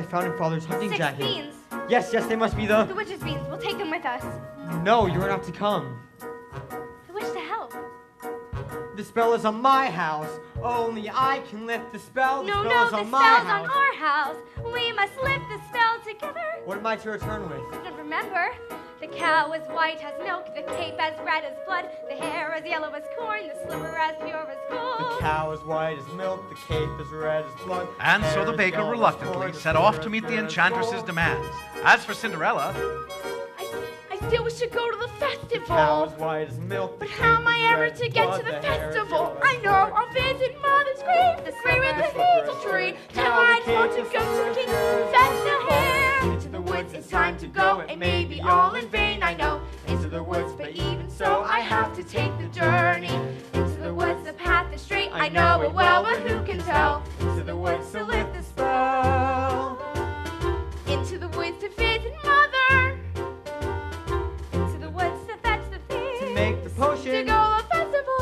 I found in Father's hunting Six jacket. beans. Yes, yes, they must be the. The witch's beans. We'll take them with us. No, you are not to come. The witch to help. The spell is on my house. Only I can lift the spell. The no, spell no, is the on spell's my on our house. We must lift the spell together. What am I to return with? And remember, the cow is white as milk, the cape as red as blood, the hair as yellow as corn, the slipper as pure as gold. The cow is white as milk, the cape is red as blood. And so the baker reluctantly corn, set off to meet the enchantress's demands. As for Cinderella, I, I feel we should go to the The cow is festival. white as milk. But how am I ever to get to the hair is festival? I know, corn. I'll visit Mother's grave, the grave with the hazel tree. Tell her I want to go to the king's festival. Into woods, it's time to go. It may be all in vain, I know. Into the woods, but even so, I have to take the journey. Into the woods, the path is straight. I know it well, but who can tell? Into the woods to lift the spell. Into the woods to visit Mother. To the woods to fetch the fish. To make the potion. to go a festival.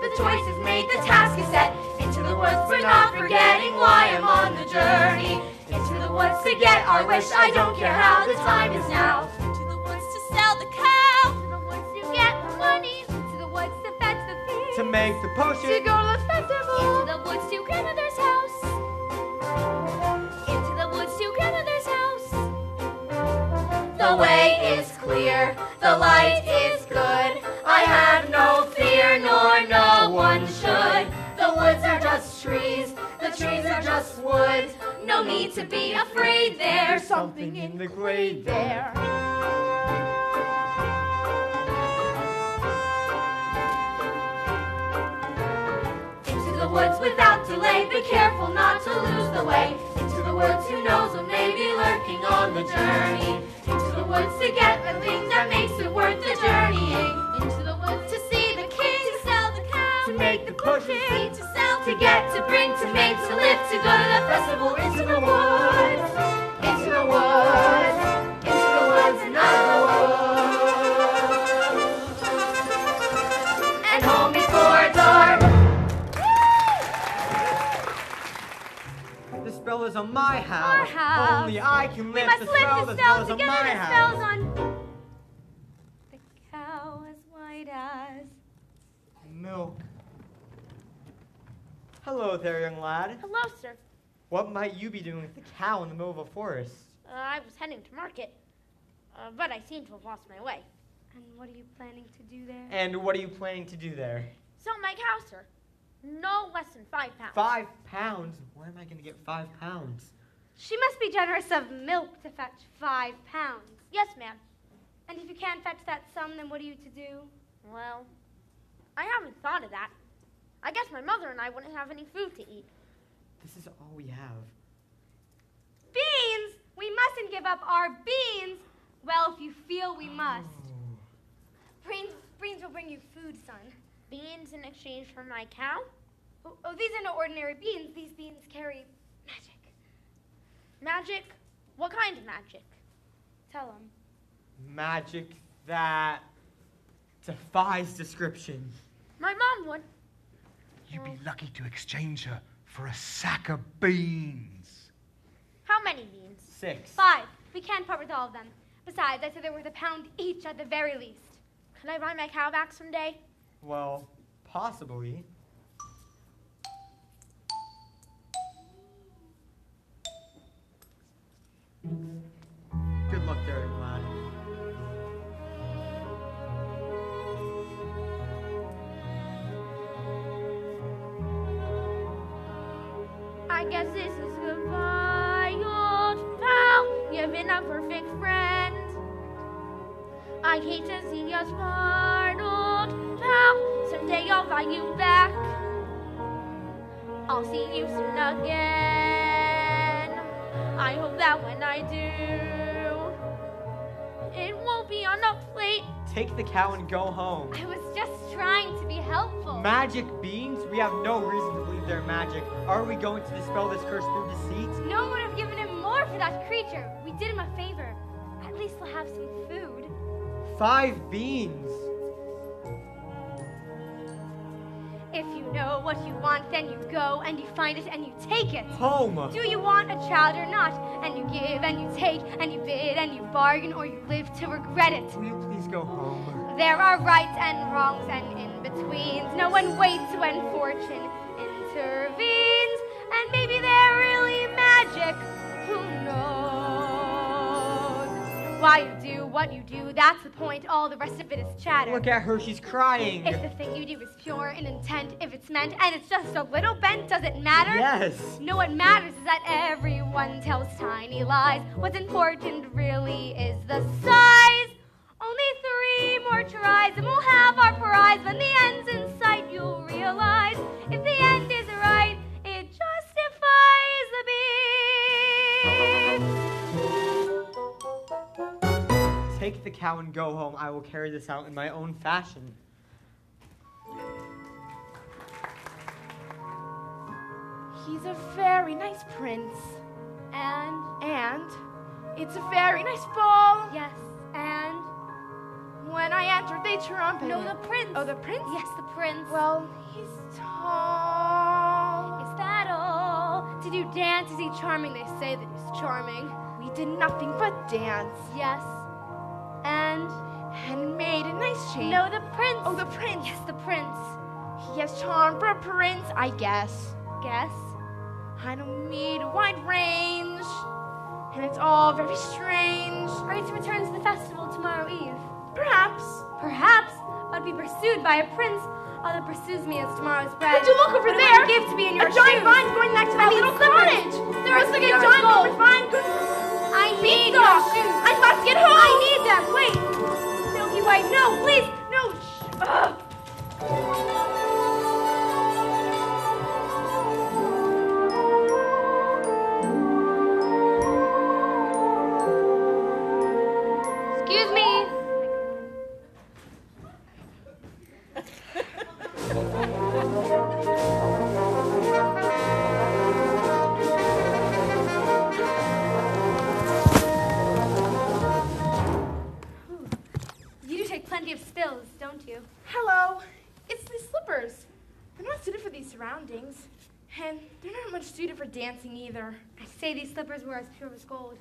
The choice is made, the task is set. Into the woods, but not forgetting why I'm on the journey. Into the woods to get our wish. I don't care how the time is now. To the woods to sell the cow. To the woods to get the money. To the woods to fetch the fish. To make the To potion. go to the festival. Into the woods to grandmother's house. Into the woods to grandmother's house. The way is clear, the light is good. I have no fear, nor no one should. The woods are just trees, the trees are just wood. No need to be afraid, there's something in the glade there. Into the woods without delay, be careful not to lose the way. Into the woods, who knows what may be lurking on the journey. Into the woods to get the thing that makes it worth the journeying. Into the woods to see the king, to sell the cow, To make the. See, to sell, to get, to bring, to make, to lift, Hello there, young lad. Hello, sir. What might you be doing with the cow in the middle of a forest? Uh, I was heading to market, uh, but I seem to have lost my way. And what are you planning to do there? And what are you planning to do there? Sell my cow, sir. No less than five pounds. Five pounds? Where am I going to get five pounds? She must be generous of milk to fetch five pounds. Yes, ma'am. And if you can't fetch that sum, then what are you to do? Well, I haven't thought of that. I guess my mother and I wouldn't have any food to eat. This is all we have. Beans! We mustn't give up our beans! Well, if you feel we must. Oh. Beans, beans will bring you food, son. Beans in exchange for my cow? Oh, oh, these are no ordinary beans. These beans carry magic. Magic? What kind of magic? Tell them. Magic that defies description. My mom would. You'd be lucky to exchange her for a sack of beans. How many beans? Six. Five. We can't part with all of them. Besides, I said they're worth a pound each at the very least. Could I buy my cow back someday? Well, possibly. Good luck there, guess this is goodbye, old pal. You've been a perfect friend. I hate to see us part, old pal. Someday I'll buy you back. I'll see you soon again. I hope that when I do, Take the cow and go home. I was just trying to be helpful. Magic beans? We have no reason to believe they're magic. Are we going to dispel this curse through deceit? no one would have given him more for that creature. We did him a favor. At least we'll have some food. Five beans. If you know what you want, then you go and you find it and you take it. Home. Do you want a child or not? And you give and you take and you bid and you bargain or you live to regret it. Will you please go home? There are rights and wrongs and in betweens. No one waits when fortune intervenes. And maybe they're really magic. Who knows? Why you do what you do, that's the point. All the rest of it is chatter. Look at her, she's crying. If the thing you do is pure in intent, if it's meant and it's just a little bent, does it matter? Yes. No, what matters is that everyone tells tiny lies. What's important really is the size. Only three more tries and we'll have Take the cow and go home. I will carry this out in my own fashion. He's a very nice prince. And And it's a very nice ball. yes, and When I entered, they trumpet. no, the prince. Oh, the prince? Yes, the prince. Well, he's tall. Is that all? Did you dance? Is he charming? They say that he's charming. We did nothing but dance Yes. Made a nice change. no, the prince. Oh, the prince. yes, the prince. He has charm for a prince, I guess. Guess. I don't need a wide range, and it's all very strange. Are you to return to the festival tomorrow eve? Perhaps. Perhaps I'd be pursued by a prince. All that pursues me is tomorrow's bread. Would you look over What there? I give to be in your a giant shoes? vine going next to my I little cottage. There Looks are like a giant vine. I need your shoes. I must get home. I need them. Wait. White, no, please. No. Shh. Surroundings, and they're not much suited for dancing either. I say these slippers were as pure as gold.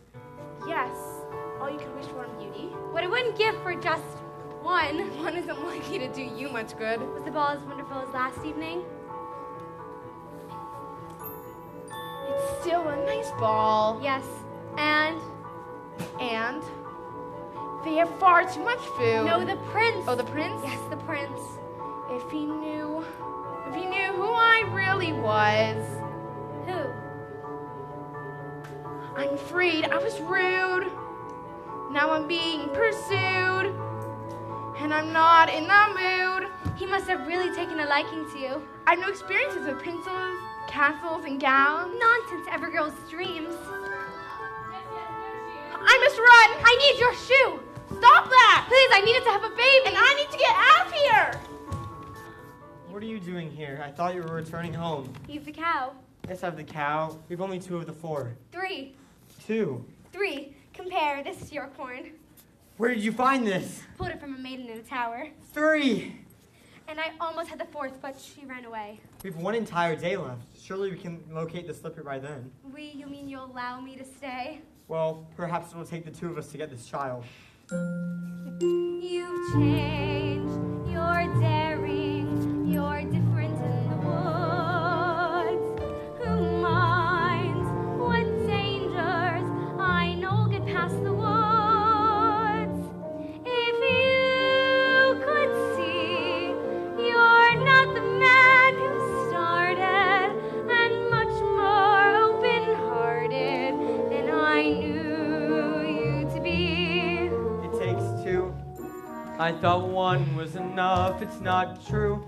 Yes, all you could wish for in beauty. What I wouldn't give for just one One isn't likely to do you much good. was the ball as wonderful as last evening. It's still a nice ball, Yes, and and they have far too much food. no, the prince. oh, the prince. yes, the prince. If he knew, if he knew who I really was. Who? I'm afraid I was rude. Now I'm being pursued, and I'm not in the mood. He must have really taken a liking to you. I've no experiences with pencils, castles, and gowns. Nonsense, every girl's dreams. I must run. I need your shoe. Stop that! Please, I needed to have a baby. And I need to get out of here. What are you doing here? I thought you were returning home. He's the cow. Yes, I have the cow. We've only two of the four. Three. Two. Three. Compare this to your corn. Where did you find this? Pulled it from a maiden in a tower. Three. And I almost had the fourth, but she ran away. We have one entire day left. Surely we can locate the slipper by then. We, you mean you'll allow me to stay? Well, perhaps it'll take the two of us to get this child. You've changed, I thought one was enough. It's not true.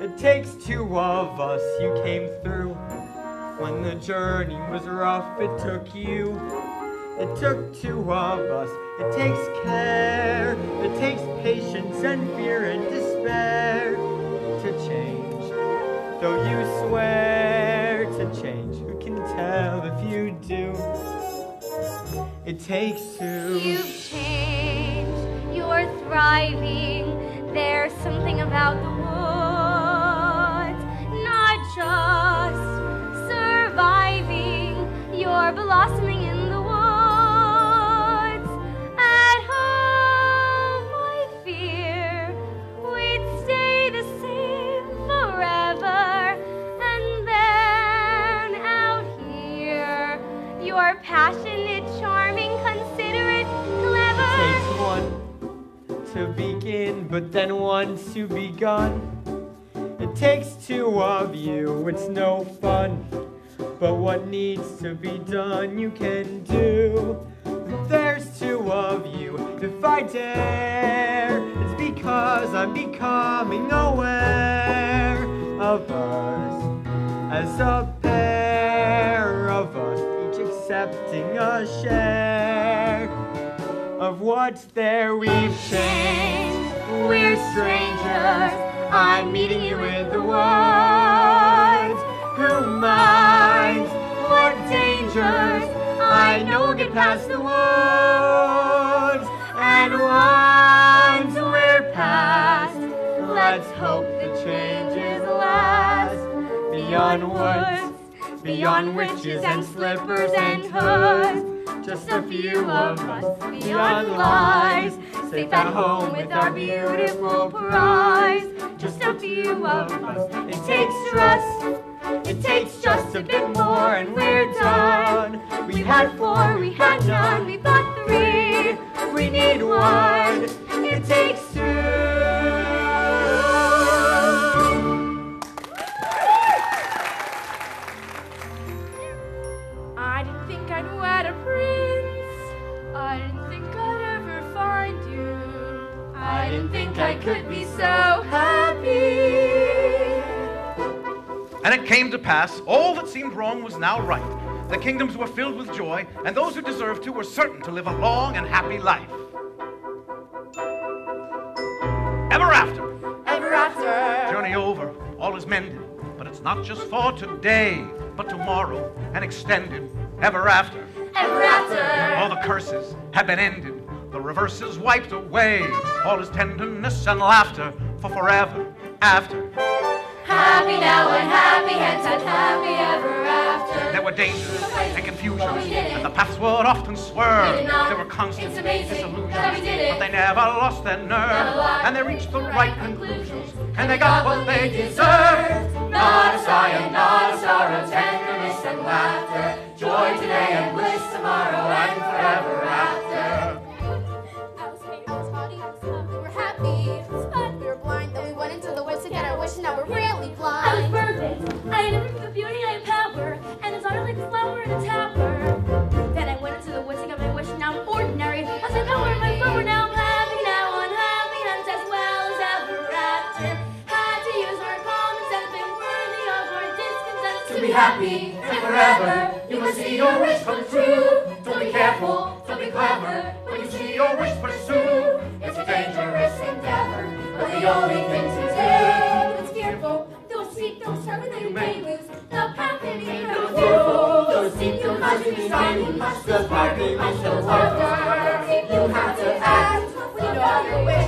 It takes two of us. You came through. When the journey was rough, it took you. It took two of us. It takes care. It takes patience and fear and despair to change. Though you swear to change, who can tell if you do? It takes two. You've changed, There's something about the begin, but then once you've begun, it takes two of you, it's no fun. But what needs to be done, you can do. There's two of you, if I dare, it's because I'm becoming aware of us as a pair of us, each accepting a share of what's there we've changed. We're strangers. I'm meeting you in the woods. Who minds what dangers? I know we'll get past the woods. And once we're past, let's hope the changes last. Beyond woods, beyond witches and slippers and hoods. Just a few of us beyond lies, safe at home with our beautiful prize. Just a few of us. It takes trust. It takes just a bit more and we're done. We had four, we had none, we've got three. We need one. It takes two. Could be so happy. And it came to pass, all that seemed wrong was now right. The kingdoms were filled with joy, and those who deserved to were certain to live a long and happy life. Ever after, Ever after. journey over, all is mended. But it's not just for today, but tomorrow, and extended ever after. Ever after. All the curses have been ended, the reverse is wiped away. All is tenderness and laughter for forever after. Happy now and happy hence and happy ever after. There were dangers and confusions, But we did it. and the paths would often swerve. We did not. There were constant disillusions, but they never lost their nerve, and they reached the right conclusions. and they got what they deserved. Not a sigh and not a sorrow, tenderness and laughter. Joy today and bliss tomorrow and forever after. Be happy and forever, you must see your wish come true. Don't be careful, don't be clever. When you see your wish pursue, it's a dangerous endeavor, but the only thing to do. It's fearful, don't seek, don't serve, and then you may lose. The path that you Don't fearful, don't seek, don't must be you must still spark, you must still work. You have to act, you know your wish,